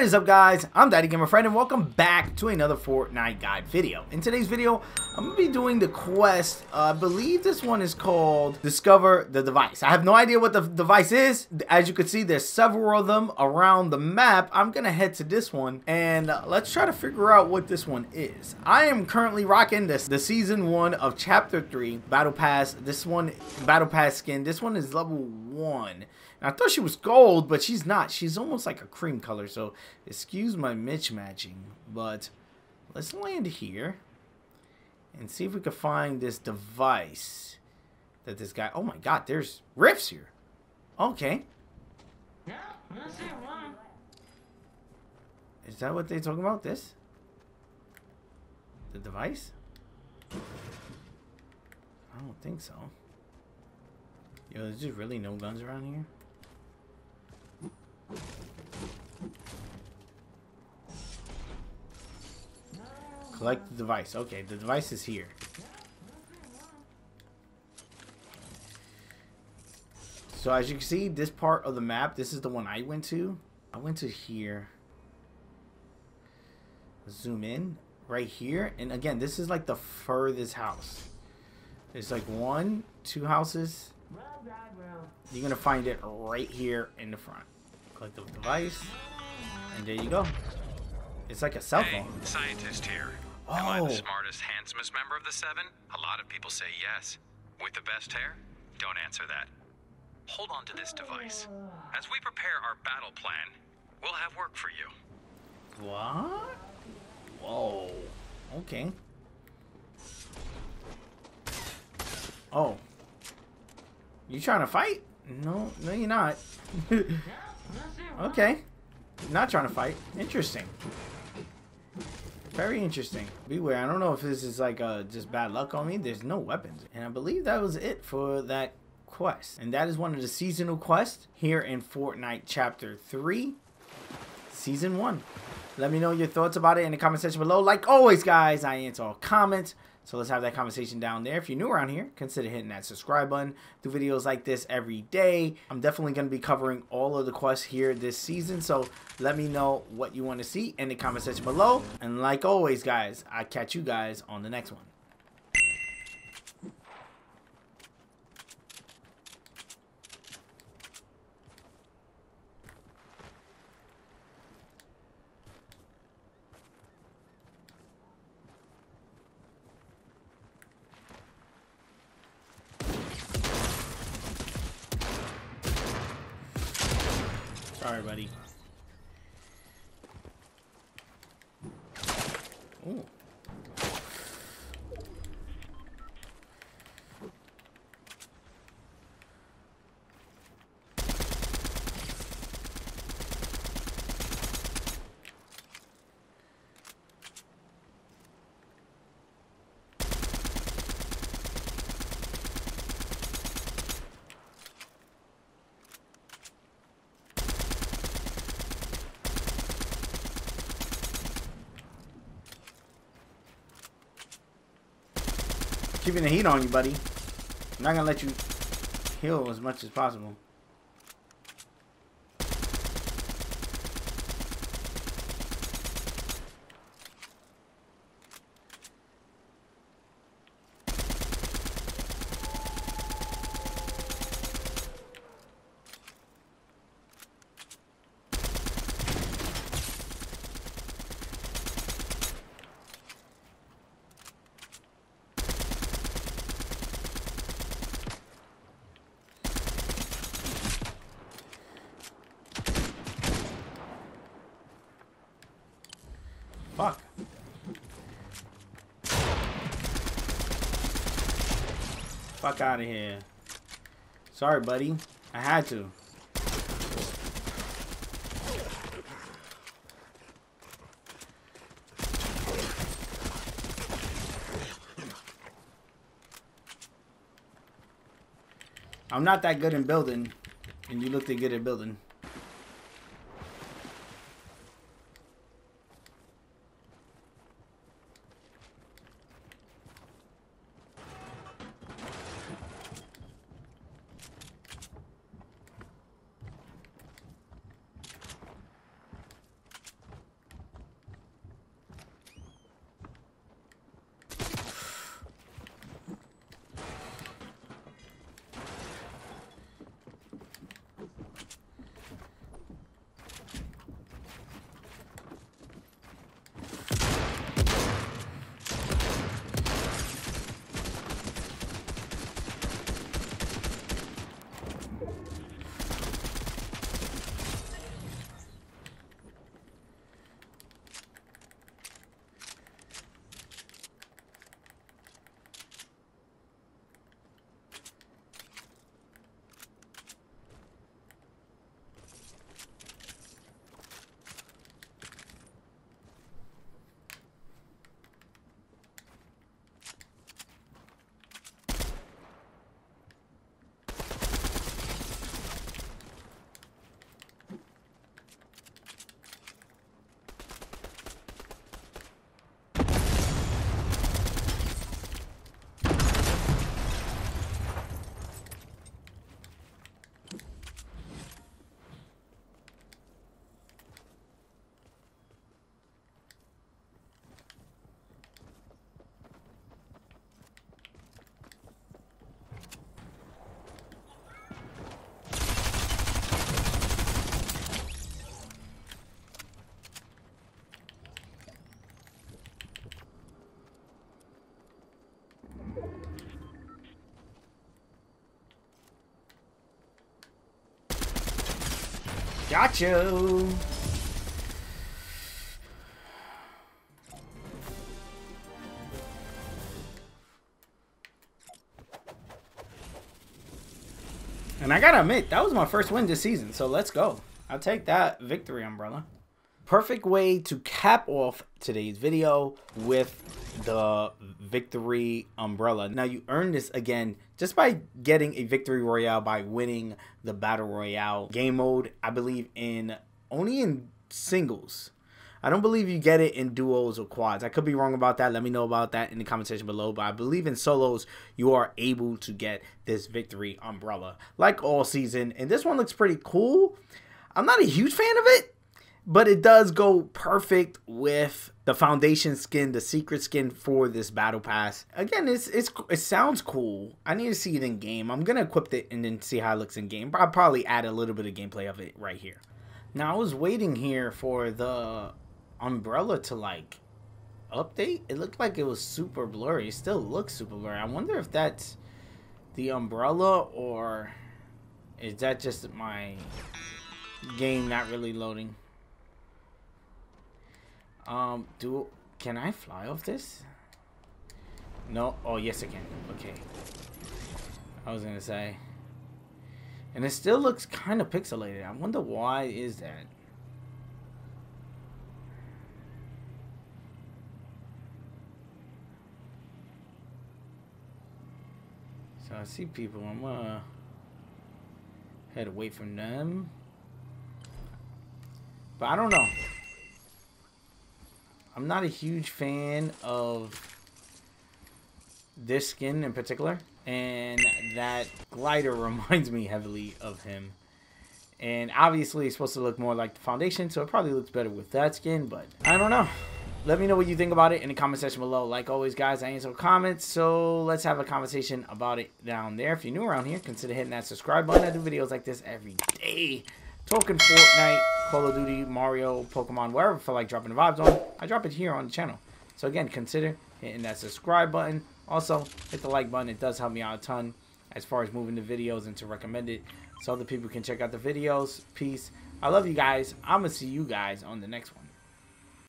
What is up guys? I'm Daddy Gamer Fred and welcome back to another Fortnite guide video. In today's video, I'm going to be doing the quest, uh, I believe this one is called Discover the Device. I have no idea what the device is. As you can see, there's several of them around the map. I'm going to head to this one and uh, let's try to figure out what this one is. I am currently rocking this, the season 1 of chapter 3 Battle Pass. This one, Battle Pass skin. This one is level 1. I thought she was gold, but she's not. She's almost like a cream color, so excuse my mismatching. But let's land here and see if we can find this device that this guy... Oh my god, there's rifts here. Okay. Is that what they're talking about? This? The device? I don't think so. Yo, there's just really no guns around here? Collect the device. Okay, the device is here. So as you can see, this part of the map, this is the one I went to. I went to here. Zoom in right here. And again, this is like the furthest house. There's like one, two houses. You're going to find it right here in the front. Click the device. And there you go. It's like a cell phone. Hey, scientist here. Oh. Am I the oh. smartest, handsomest member of the seven? A lot of people say yes. With the best hair? Don't answer that. Hold on to this device. As we prepare our battle plan, we'll have work for you. What? Whoa. Okay. Oh. You trying to fight? No, no you're not. Okay. Not trying to fight. Interesting. Very interesting. Beware. I don't know if this is like uh, just bad luck on me. There's no weapons. And I believe that was it for that quest. And that is one of the seasonal quests here in Fortnite Chapter 3, Season 1. Let me know your thoughts about it in the comment section below. Like always, guys, I answer all comments. So let's have that conversation down there. If you're new around here, consider hitting that subscribe button. Do videos like this every day. I'm definitely going to be covering all of the quests here this season. So let me know what you want to see in the comment section below. And like always, guys, i catch you guys on the next one. Sorry, buddy. Keeping the heat on you, buddy. I'm not gonna let you heal as much as possible. Fuck. Fuck out of here. Sorry, buddy. I had to. I'm not that good in building, and you look that good at building. Gotcha. And I gotta admit, that was my first win this season, so let's go. I'll take that victory umbrella. Perfect way to cap off today's video with the victory umbrella. Now you earn this again just by getting a victory royale by winning the battle royale game mode. I believe in only in singles. I don't believe you get it in duos or quads. I could be wrong about that. Let me know about that in the comment section below. But I believe in solos, you are able to get this victory umbrella like all season. And this one looks pretty cool. I'm not a huge fan of it, but it does go perfect with the foundation skin, the secret skin for this battle pass. Again, it's it's it sounds cool. I need to see it in game. I'm gonna equip it and then see how it looks in game. I'll probably add a little bit of gameplay of it right here. Now I was waiting here for the umbrella to like update. It looked like it was super blurry. It still looks super blurry. I wonder if that's the umbrella or is that just my game not really loading? Um, do can I fly off this? No. Oh, yes, I can. Okay. I was gonna say. And it still looks kind of pixelated. I wonder why is that? So I see people. I'm gonna head away from them. But I don't know. I'm not a huge fan of this skin in particular. And that glider reminds me heavily of him. And obviously it's supposed to look more like the foundation, so it probably looks better with that skin, but I don't know. Let me know what you think about it in the comment section below. Like always, guys, I answer comments, so let's have a conversation about it down there. If you're new around here, consider hitting that subscribe button. I do videos like this every day. Talking Fortnite, Call of Duty, Mario, Pokemon, wherever I feel like dropping the vibes on, I drop it here on the channel. So again, consider hitting that subscribe button. Also, hit the like button. It does help me out a ton as far as moving the videos and to recommend it so other people can check out the videos. Peace. I love you guys. I'm going to see you guys on the next one.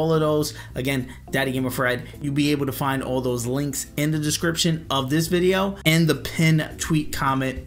all of those. Again, Daddy Gamer Fred, you'll be able to find all those links in the description of this video and the pin tweet comment